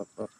Opo.